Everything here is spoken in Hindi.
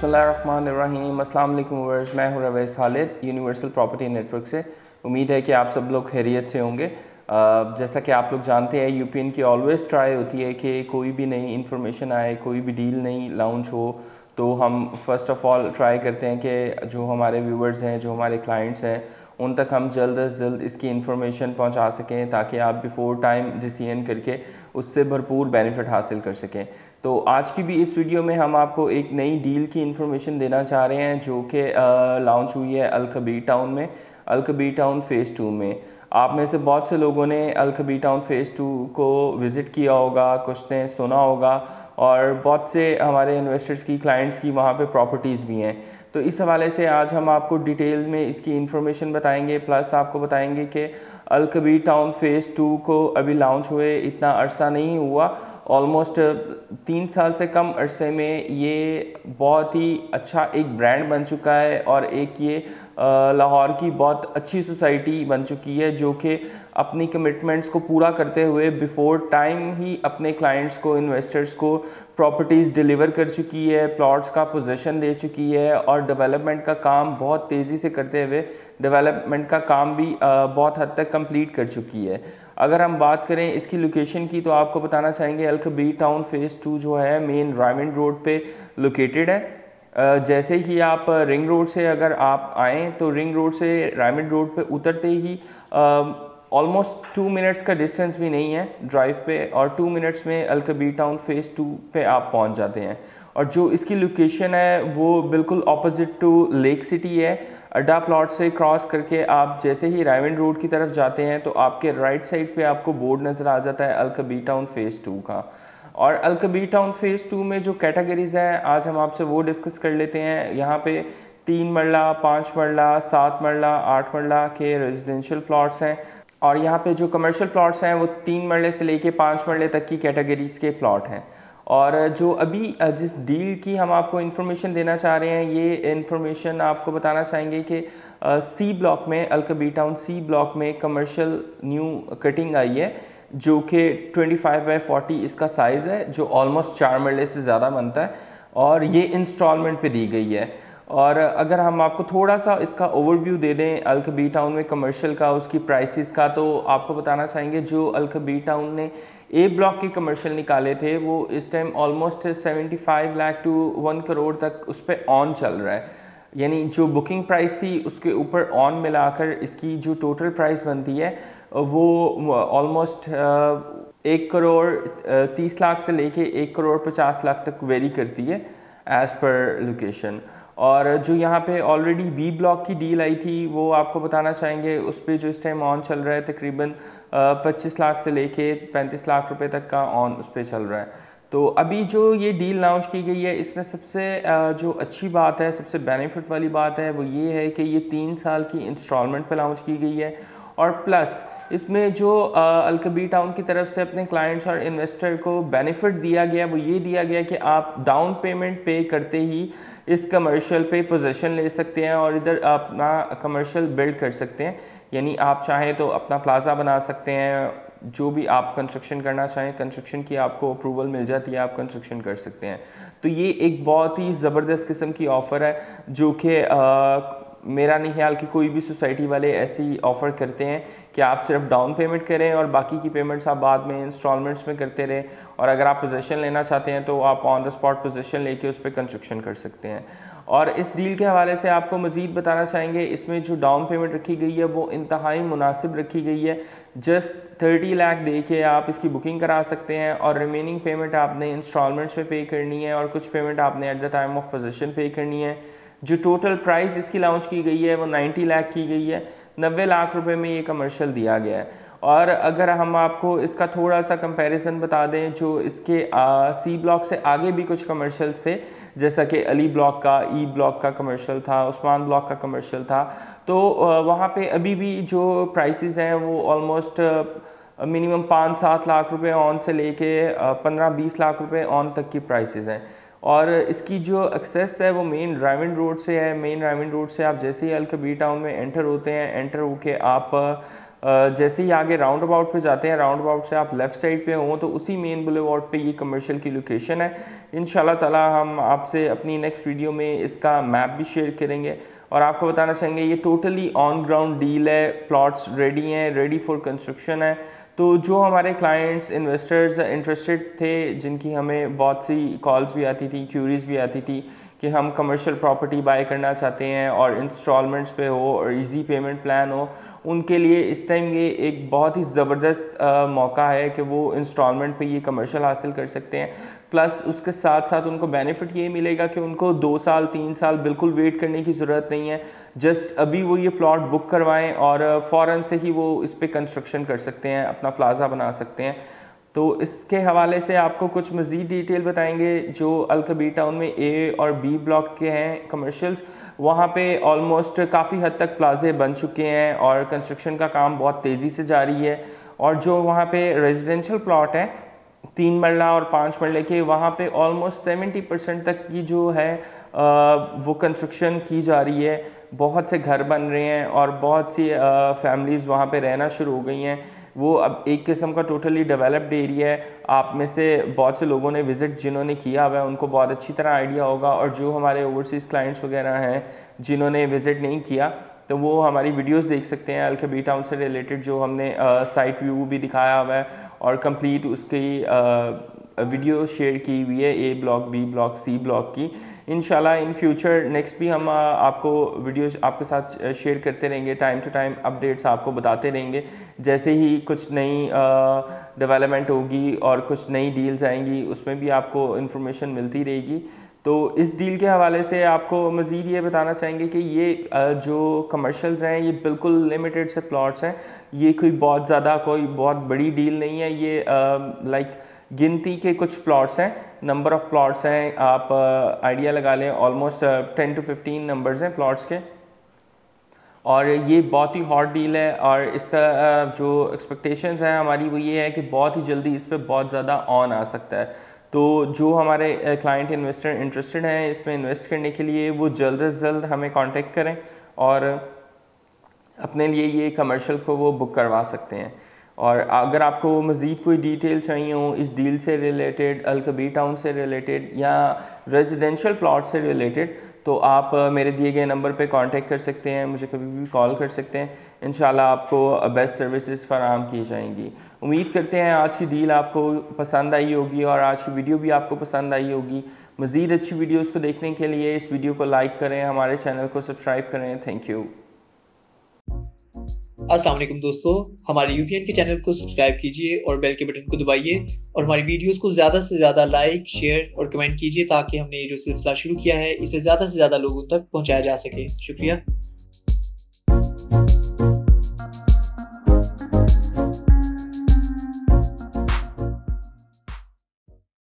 बसमीम असल मैं हूँ Rawais Khalid, universal property network से। उम्मीद है कि आप सब लोग खैरियत से होंगे। जैसा कि आप लोग जानते हैं, यूपीएन की ऑलवेज़ ट्राई होती है कि कोई भी नई इन्फॉर्मेशन आए, कोई भी डील नहीं लॉन्च हो तो हम फ़र्स्ट ऑफ़ ऑल ट्राई करते हैं कि जो हमारे व्यूवर्स हैं, जो हमारे क्लाइंट्स हैं उन तक हम जल्द अज जल्द इसकी इन्फॉर्मेशन पहुँचा सकें ताकि आप बिफ़ोर टाइम डिसीज़न करके उससे भरपूर बेनिफिट हासिल कर सकें। तो आज की भी इस वीडियो में हम आपको एक नई डील की इन्फॉर्मेशन देना चाह रहे हैं जो कि लॉन्च हुई है अलकबी टाउन में अलकबी टाउन फ़ेज़ टू में। आप में से बहुत से लोगों ने अलकबी टाउन फ़ेज़ टू को विज़िट किया होगा, कुछ ने सुना होगा और बहुत से हमारे इन्वेस्टर्स की क्लाइंट्स की वहाँ पे प्रॉपर्टीज़ भी हैं। तो इस हवाले से आज हम आपको डिटेल में इसकी इन्फॉर्मेशन बताएँगे प्लस आपको बताएँगे कि अलकबी टाउन फ़ेज़ टू को अभी लॉन्च हुए इतना अरसा नहीं हुआ। ऑलमोस्ट तीन साल से कम अरसे में ये बहुत ही अच्छा एक ब्रांड बन चुका है और एक ये लाहौर की बहुत अच्छी सोसाइटी बन चुकी है, जो कि अपनी कमिटमेंट्स को पूरा करते हुए बिफोर टाइम ही अपने क्लाइंट्स को इन्वेस्टर्स को प्रॉपर्टीज़ डिलीवर कर चुकी है प्लॉट्स का पोजीशन दे चुकी है और डेवलपमेंट का काम बहुत तेज़ी से करते हुए डेवलपमेंट का काम भी बहुत हद तक कंप्लीट कर चुकी है। अगर हम बात करें इसकी लोकेशन की तो आपको बताना चाहेंगे अलकबी टाउन फ़ेज़ टू जो है मेन रायमंड रोड पे लोकेटेड है। जैसे ही आप रिंग रोड से अगर आप आएँ तो रिंग रोड से रायमंड रोड पे उतरते ही ऑलमोस्ट टू मिनट्स का डिस्टेंस भी नहीं है ड्राइव पे और टू मिनट्स में अलकबी टाउन फ़ेज़ टू पे आप पहुँच जाते हैं। और जो इसकी लोकेशन है, वो बिल्कुल अपोजिट टू लेक सिटी है। अड्डा प्लॉट से क्रॉस करके आप जैसे ही रायविंड रोड की तरफ़ जाते हैं तो आपके राइट साइड पे आपको बोर्ड नज़र आ जाता है अलकबी टाउन फ़ेज़ टू का। और अलकबी टाउन फ़ेज़ टू में जो कैटेगरीज हैं, आज हम आपसे वो डिस्कस कर लेते हैं। यहाँ पे तीन मरला, पाँच मरला, सात मरला, आठ मरला के रेजिडेंशियल प्लॉट्स हैं। और यहाँ पे जो कमर्शियल प्लॉट्स हैं, वो तीन मरले से लेके पाँच मरले तक की कैटेगरीज के प्लॉट हैं। और जो अभी जिस डील की हम आपको इन्फॉर्मेशन देना चाह रहे हैं, ये इन्फॉर्मेशन आपको बताना चाहेंगे कि सी ब्लॉक में अलकबी टाउन सी ब्लॉक में कमर्शियल न्यू कटिंग आई है, जो कि 25 बाई 40 इसका साइज़ है, जो ऑलमोस्ट चार मरले से ज़्यादा बनता है। और ये इंस्टॉलमेंट पे दी गई है। और अगर हम आपको थोड़ा सा इसका ओवरव्यू दे दें अलकबी टाउन में कमर्शियल का, उसकी प्राइसेस का तो आपको बताना चाहेंगे जो अलकबी टाउन ने ए ब्लॉक के कमर्शियल निकाले थे, वो इस time almost 75 lakh to one crore तक उस पर ऑन चल रहा है। यानी जो बुकिंग प्राइस थी, उसके ऊपर ऑन मिलाकर इसकी जो टोटल प्राइस बनती है, वो ऑलमोस्ट एक करोड़ तीस लाख से लेके एक करोड़ पचास लाख तक वेरी करती है एज़ पर लोकेशन और जो यहाँ पे ऑलरेडी बी ब्लॉक की डील आई थी, वो आपको बताना चाहेंगे, उस पर जो इस टाइम ऑन चल रहा है, तकरीबन 25 लाख से लेके 35 लाख रुपए तक का ऑन उस पर चल रहा है। तो अभी जो ये डील लॉन्च की गई है, इसमें सबसे जो अच्छी बात है, सबसे बेनिफिट वाली बात है, वो ये है कि ये तीन साल की इंस्टॉलमेंट पर लॉन्च की गई है और प्लस इसमें जो अलकबी टाउन की तरफ़ से अपने क्लाइंट्स और इन्वेस्टर को बेनिफिट दिया गया, वो ये दिया गया कि आप डाउन पेमेंट पे करते ही इस कमर्शियल पे पोजीशन ले सकते हैं और इधर अपना कमर्शियल बिल्ड कर सकते हैं। यानी आप चाहें तो अपना प्लाज़ा बना सकते हैं, जो भी आप कंस्ट्रक्शन करना चाहें कंस्ट्रक्शन की आपको अप्रूवल मिल जाती है, आप कंस्ट्रक्शन कर सकते हैं। तो ये एक बहुत ही ज़बरदस्त किस्म की ऑफ़र है, जो कि मेरा नहीं ख्याल कि कोई भी सोसाइटी वाले ऐसी ऑफ़र करते हैं कि आप सिर्फ़ डाउन पेमेंट करें और बाकी की पेमेंट्स आप बाद में इंस्टॉलमेंट्स में करते रहें। और अगर आप पोजीशन लेना चाहते हैं तो आप ऑन द स्पॉट पोजीशन लेके उस पर कंस्ट्रक्शन कर सकते हैं। और इस डील के हवाले से आपको मज़ीद बताना चाहेंगे, इसमें जो डाउन पेमेंट रखी गई है वो इंतहाई मुनासिब रखी गई है। जस्ट थर्टी लाख दे के आप इसकी बुकिंग करा सकते हैं और रिमेनिंग पेमेंट आपने इंस्टॉलमेंट्स में पे करनी है और कुछ पेमेंट आपने at the time of position पे करनी है। जो टोटल प्राइस इसकी लॉन्च की गई है वो 90 लाख की गई है। नब्बे लाख रुपए में ये कमर्शियल दिया गया है। और अगर हम आपको इसका थोड़ा सा कंपैरिजन बता दें जो इसके आ, सी ब्लॉक से आगे भी कुछ कमर्शियल्स थे जैसा कि अली ब्लॉक का ई ब्लॉक का कमर्शियल था उस्मान ब्लॉक का कमर्शियल था तो वहाँ पे अभी भी जो प्राइसेस हैं वो ऑलमोस्ट मिनिमम पाँच सात लाख रुपए ऑन से लेके पंद्रह बीस लाख रुपए ऑन तक की प्राइसेस हैं। और इसकी जो एक्सेस है वो मेन ड्राइविंग रोड से है। मेन ड्राइविंग रोड से आप जैसे ही अलकबी टाउन में एंटर होते हैं एंटर होके आप जैसे ही आगे राउंड अबाउट पे जाते हैं राउंड अबाउट से आप लेफ़्ट साइड पे हों तो उसी मेन बुलेवार्ड पे ये कमर्शियल की लोकेशन है। इन ताला हम आपसे अपनी नेक्स्ट वीडियो में इसका मैप भी शेयर करेंगे और आपको बताना चाहेंगे ये टोटली ऑन ग्राउंड डील है। प्लॉट्स रेडी हैं रेडी फॉर कंस्ट्रक्शन है। तो जो हमारे क्लाइंट्स इन्वेस्टर्स इंटरेस्टेड थे, जिनकी हमें बहुत सी कॉल्स भी आती थी क्यूरीज भी आती थी कि हम कमर्शियल प्रॉपर्टी बाय करना चाहते हैं और इंस्टॉलमेंट्स पे हो और इजी पेमेंट प्लान हो, उनके लिए इस टाइम ये एक बहुत ही ज़बरदस्त मौका है कि वो इंस्टॉलमेंट पे ये कमर्शियल हासिल कर सकते हैं। प्लस उसके साथ साथ उनको बेनिफिट ये मिलेगा कि उनको दो साल, तीन साल बिल्कुल वेट करने की ज़रूरत नहीं है। जस्ट अभी वो ये प्लॉट बुक करवाएँ और फ़ौर से ही वो इस पर कंस्ट्रक्शन कर सकते हैं, अपना प्लाज़ा बना सकते हैं। तो इसके हवाले से आपको कुछ मज़ीद डिटेल बताएँगे जो अलकबी टाउन में ए और बी ब्लॉक के हैं कमर्शियल्स वहाँ पे ऑलमोस्ट काफ़ी हद तक प्लाजे बन चुके हैं और कंस्ट्रक्शन का काम बहुत तेज़ी से जारी है। और जो वहाँ पे रेजिडेंशियल प्लॉट हैं तीन मरला और पाँच मरले के, वहाँ पे ऑलमोस्ट सेवेंटी परसेंट तक की जो है वो कंस्ट्रक्शन की जा रही है। बहुत से घर बन रहे हैं और बहुत सी फैमिलीज़ वहाँ पे रहना शुरू हो गई हैं। वो अब एक किस्म का टोटली डेवलप्ड एरिया है। आप में से बहुत से लोगों ने विज़िट जिन्होंने किया हुआ है, उनको बहुत अच्छी तरह आइडिया होगा। और जो हमारे ओवरसीज़ क्लाइंट्स वगैरह हैं, जिन्होंने विज़िट नहीं किया तो वो हमारी वीडियोस देख सकते हैं अलकबी टाउन से रिलेटेड जो हमने साइट व्यू भी दिखाया हुआ है और कंप्लीट उसकी वीडियो शेयर की हुई है A block B block C block की। इन इन फ्यूचर नेक्स्ट भी हम आपको वीडियोस आपके साथ शेयर करते रहेंगे। टाइम टू टाइम अपडेट्स आपको बताते रहेंगे। जैसे ही कुछ नई डेवलपमेंट होगी और कुछ नई डील्स आएँगी, उसमें भी आपको इन्फॉर्मेशन मिलती रहेगी। तो इस डील के हवाले से आपको मज़ीद ये बताना चाहेंगे कि ये जो कमर्शल्स हैं, ये बिल्कुल लिमिटेड से प्लॉट्स हैं। ये कोई बहुत ज़्यादा, कोई बहुत बड़ी डील नहीं है। ये लाइक गिनती के कुछ प्लॉट्स हैं। नंबर ऑफ़ प्लॉट्स हैं, आप आइडिया लगा लें। Almost ten to fifteen numbers हैं प्लॉट्स के। और ये बहुत ही हॉट डील है और इसका जो एक्सपेक्टेशंस हैं हमारी वो ये है कि बहुत ही जल्दी इस पर बहुत ज़्यादा ऑन आ सकता है। तो जो हमारे क्लाइंट इन्वेस्टर इंटरेस्टेड हैं इसमें इन्वेस्ट करने के लिए, वो जल्द अज जल्द हमें कांटेक्ट करें और अपने लिए ये कमर्शियल को वो बुक करवा सकते हैं। और अगर आपको मज़ीद कोई डिटेल चाहिए हो, इस डील से रिलेटेड अलकबी टाउन से रिलेटेड या रेजिडेंशियल प्लॉट से रिलेटेड तो आप मेरे दिए गए नंबर पे कांटेक्ट कर सकते हैं, मुझे कभी भी कॉल कर सकते हैं। इन आपको बेस्ट सर्विसेज़ फराम की जाएँगी। उम्मीद करते हैं आज की डील आपको पसंद आई होगी और आज की वीडियो भी आपको पसंद आई होगी। मज़ीद अच्छी वीडियोज़ को देखने के लिए इस वीडियो को लाइक करें, हमारे चैनल को सब्सक्राइब करें। थैंक यू अस्सलाम वालेकुम दोस्तों। हमारे यूपीएन के चैनल को सब्सक्राइब कीजिए और बेल के बटन को दबाइए और हमारी वीडियोस को ज़्यादा से ज़्यादा लाइक शेयर और कमेंट कीजिए ताकि हमने ये जो सिलसिला शुरू किया है, इसे ज़्यादा से ज़्यादा लोगों तक पहुँचाया जा सके। शुक्रिया।